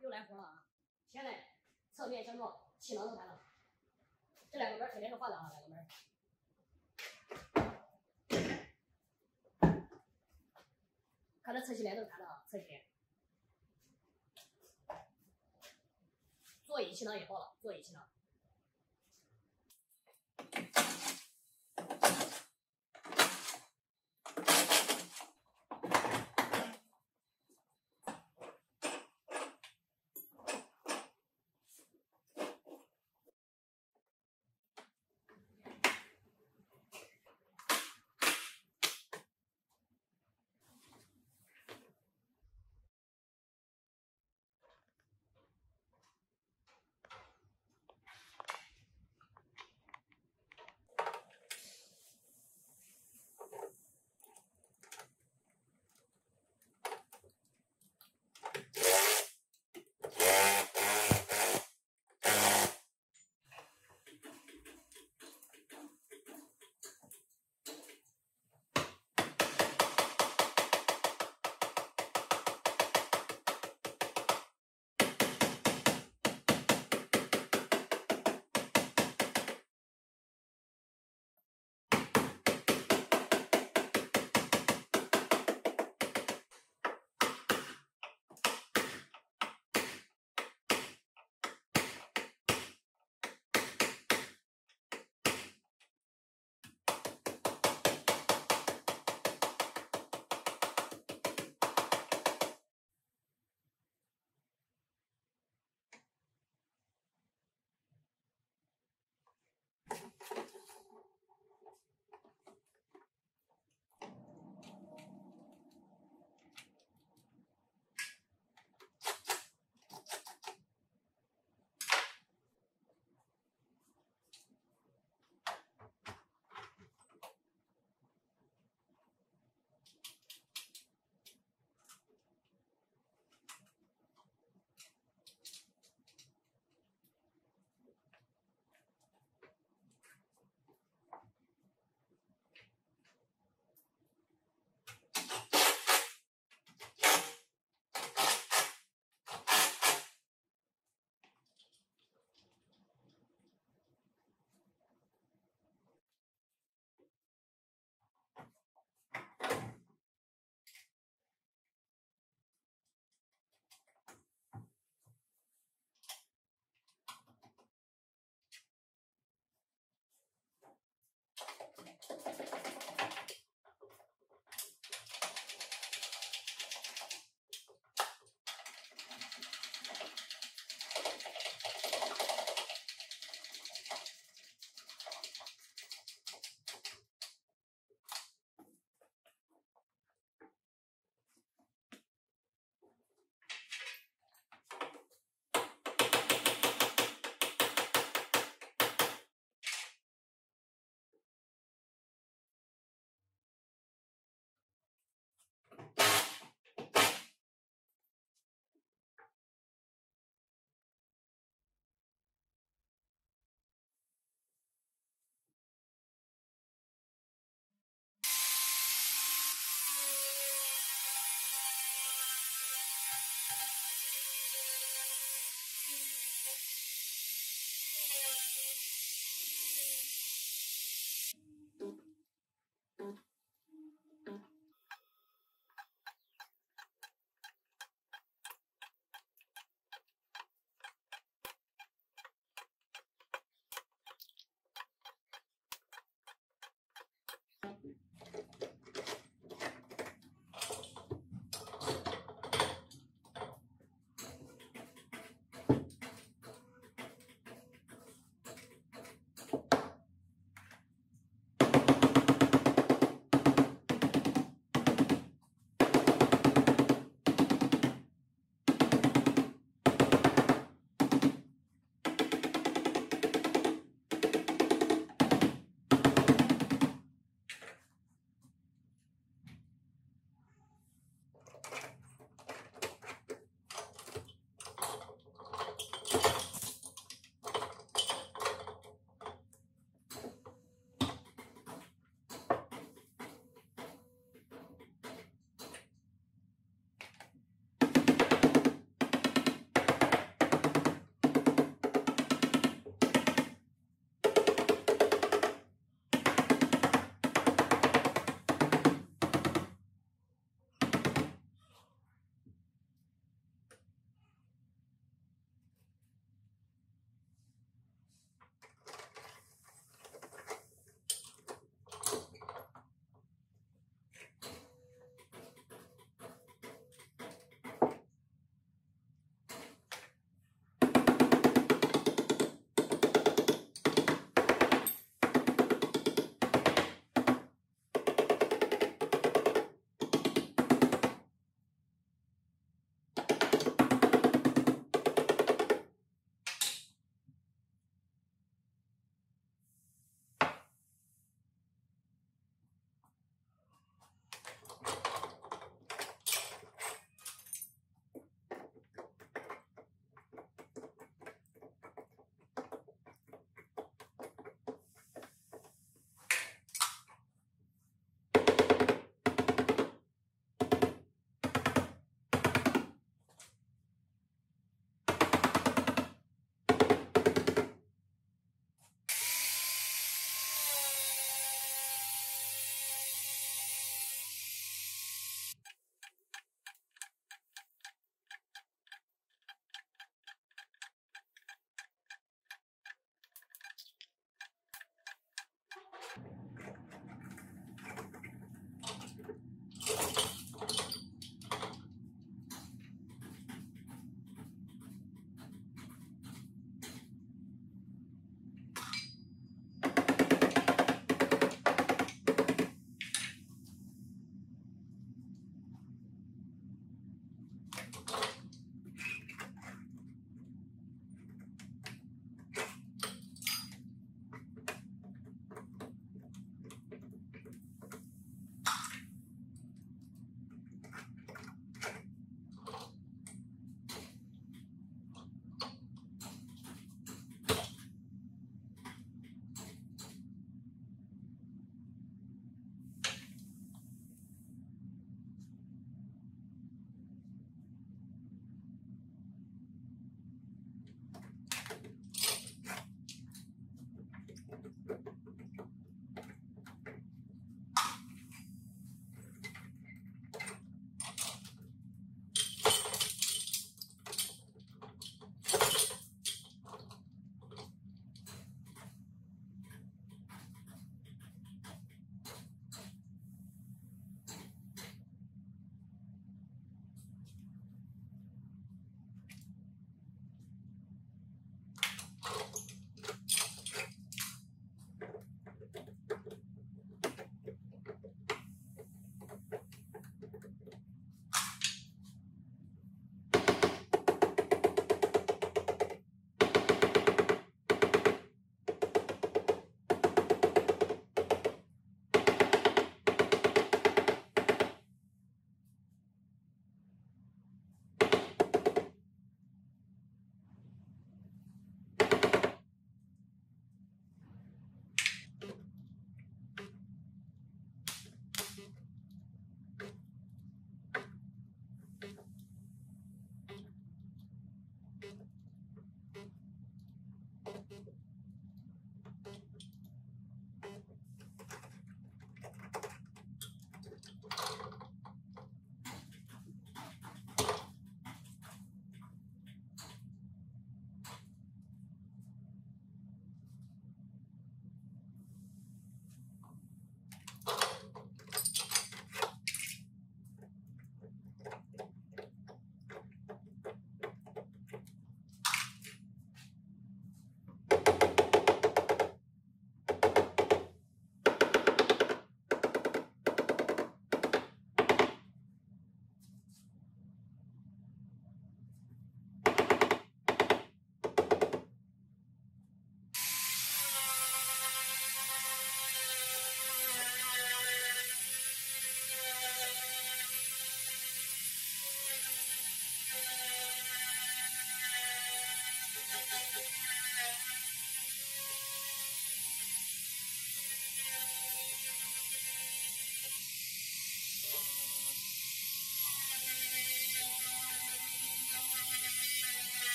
又来活了啊！现在侧面相撞，气囊都弹了，这两个门肯定是换的啊，两个门。看这侧气帘都是弹的啊，侧气帘。座椅气囊也爆了，座椅气囊。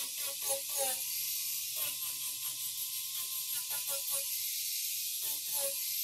Thank you.